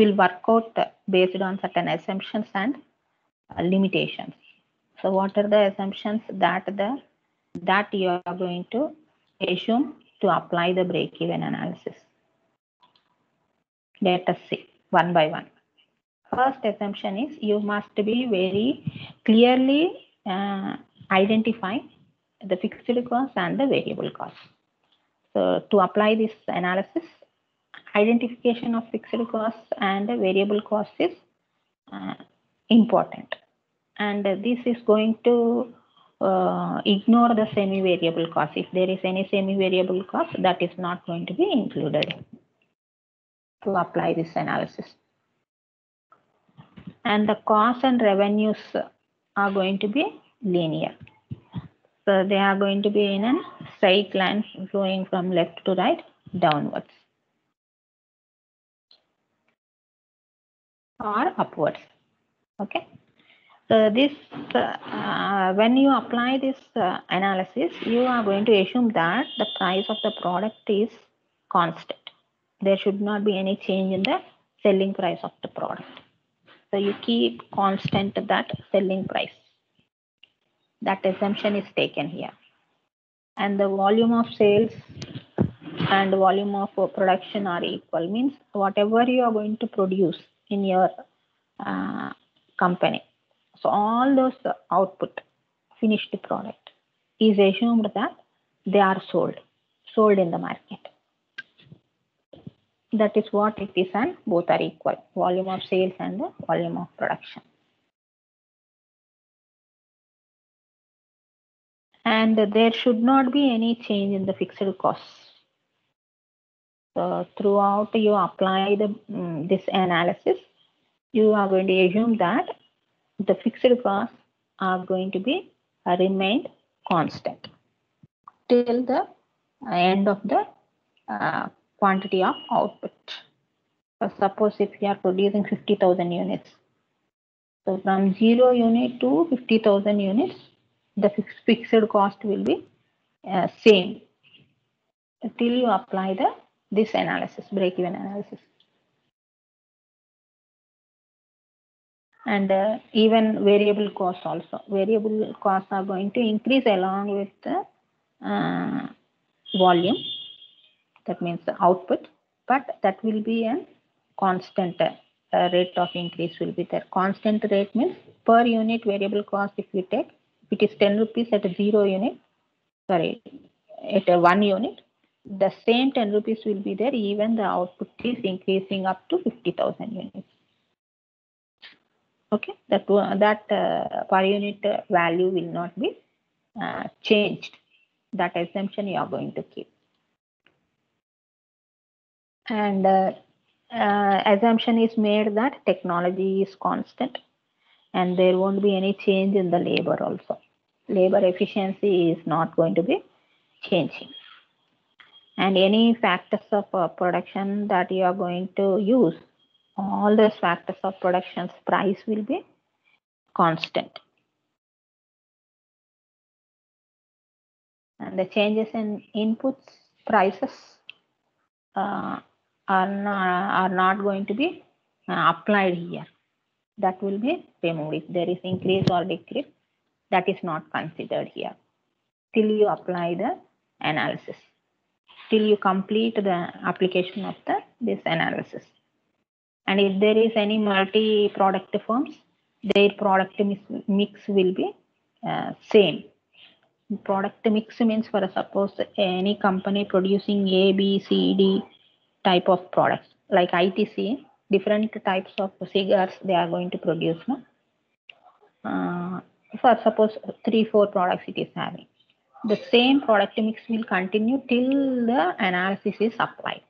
will work out based on certain assumptions and uh, limitations. So what are the assumptions that the that you are going to assume to apply the break-even analysis? Let us see one by one. First assumption is you must be very clearly uh, identify the fixed cost and the variable cost. So to apply this analysis, identification of fixed costs and variable costs is uh, important. And this is going to uh, ignore the semi-variable cost. If there is any semi-variable cost, that is not going to be included to apply this analysis. And the costs and revenues are going to be linear. So they are going to be in a straight line flowing from left to right downwards or upwards. Okay. So this, uh, when you apply this uh, analysis, you are going to assume that the price of the product is constant. There should not be any change in the selling price of the product. So you keep constant that selling price. That assumption is taken here. And the volume of sales and volume of production are equal means whatever you are going to produce in your uh, company so all those output finished product is assumed that they are sold, sold in the market. That is what it is and both are equal, volume of sales and the volume of production. And there should not be any change in the fixed costs. So throughout you apply the um, this analysis, you are going to assume that the fixed costs are going to be uh, remained constant till the end of the uh, quantity of output. So suppose if you are producing 50,000 units. So from 0 unit to 50,000 units, the fixed, fixed cost will be uh, same till you apply the this analysis, break-even analysis. and uh, even variable costs also. Variable costs are going to increase along with the uh, volume, that means the output, but that will be a constant uh, rate of increase will be there. Constant rate means per unit variable cost if we take, if it is 10 rupees at a zero unit, sorry, at a one unit, the same 10 rupees will be there even the output is increasing up to 50,000 units. Okay? That that uh, per unit value will not be uh, changed. That assumption you are going to keep. And uh, uh, assumption is made that technology is constant and there won't be any change in the labor also. Labor efficiency is not going to be changing and any factors of uh, production that you are going to use all those factors of production's price will be constant. And the changes in inputs prices uh, are, not, are not going to be uh, applied here. That will be removed. If there is increase or decrease, that is not considered here. Till you apply the analysis. Till you complete the application of the this analysis. And if there is any multi-product firms, their product mix will be uh, same. Product mix means for suppose any company producing A, B, C, D type of products like ITC, different types of cigars they are going to produce. No? Uh, for suppose three, four products it is having. The same product mix will continue till the analysis is applied.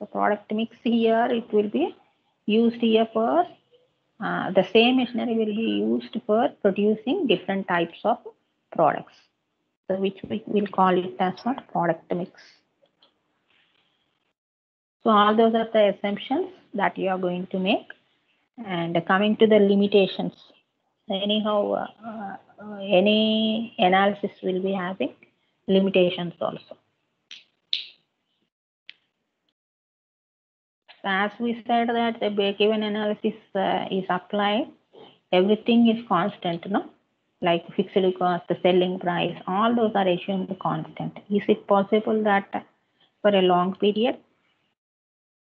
the product mix here it will be used here for uh, the same machinery will be used for producing different types of products. So which we will call it as what? Product mix. So all those are the assumptions that you are going to make. And coming to the limitations anyhow uh, uh, any analysis will be having limitations also as we said that the break-even analysis uh, is applied, everything is constant, no? Like fixed cost, the selling price, all those are assumed constant. Is it possible that for a long period,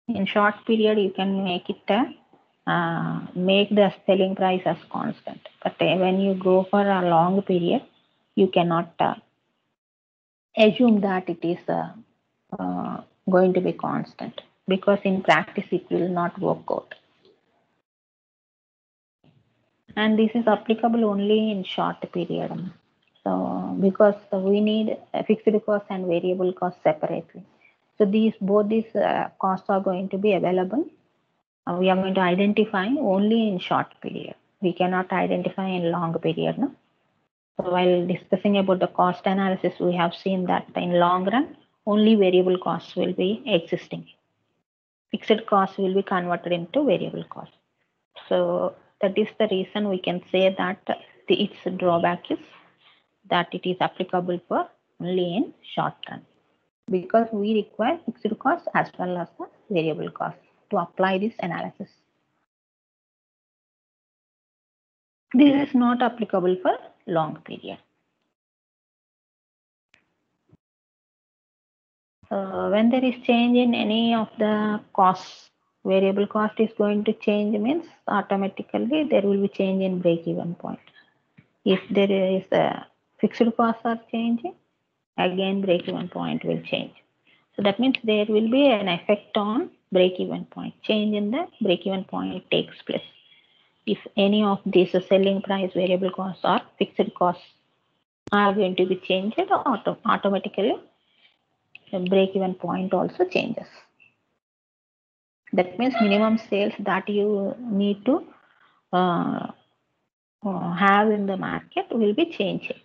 in short period, you can make it a uh, make the selling price as constant. But uh, when you go for a long period, you cannot uh, assume that it is uh, uh, going to be constant because in practice it will not work out. And this is applicable only in short period. So because we need fixed cost and variable cost separately. So these both these costs are going to be available Uh, we are going to identify only in short period. We cannot identify in long period. No? So while discussing about the cost analysis, we have seen that in long run, only variable costs will be existing. Fixed costs will be converted into variable cost. So that is the reason we can say that the, its drawback is that it is applicable for only in short run because we require fixed costs as well as the variable costs to apply this analysis. This is not applicable for long period. Uh, when there is change in any of the costs, variable cost is going to change means automatically there will be change in break-even point. If there is a fixed costs are changing, again break-even point will change. So that means there will be an effect on break-even point. Change in the break-even point takes place. If any of these selling price, variable costs or fixed costs are going to be changed, auto automatically the break-even point also changes. That means minimum sales that you need to uh, uh have in the market will be changing.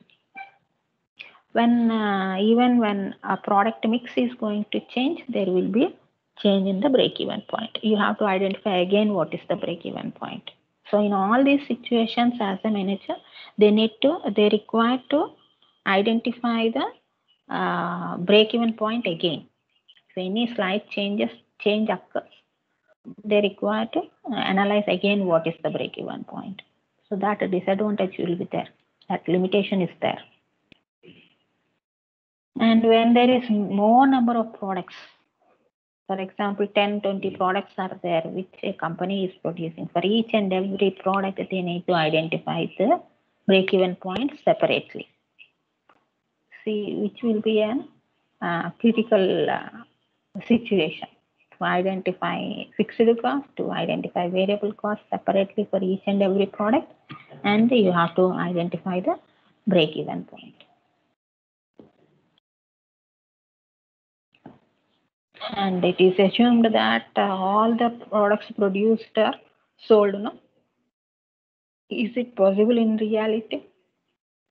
When uh, even when a product mix is going to change, there will be change in the break-even point. You have to identify again what is the break-even point. So in all these situations as a manager, they need to, they require to identify the uh, break-even point again. If any slight changes, change occurs, they require to analyze again what is the break-even point. So that disadvantage will be there. That limitation is there. And when there is more number of products for example, 10, 20 products are there which a company is producing. For each and every product, they need to identify the break-even point separately. See, which will be a uh, critical uh, situation to identify fixed cost, to identify variable cost separately for each and every product, and you have to identify the break-even point. And it is assumed that uh, all the products produced are sold no? Is it possible in reality?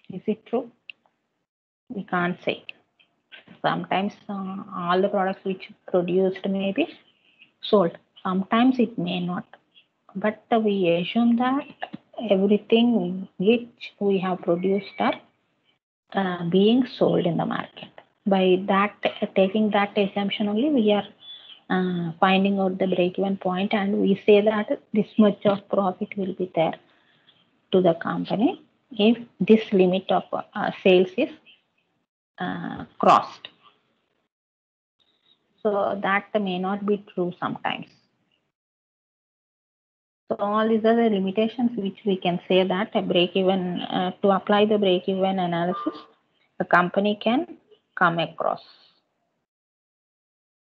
Is it true? We can't say. Sometimes uh, all the products which produced may be sold. Sometimes it may not. But uh, we assume that everything which we have produced are uh, being sold in the market by that taking that assumption only we are uh, finding out the break even point and we say that this much of profit will be there to the company if this limit of uh, sales is uh, crossed. So that may not be true sometimes. So all these are the limitations which we can say that a break even uh, to apply the break even analysis a company can come across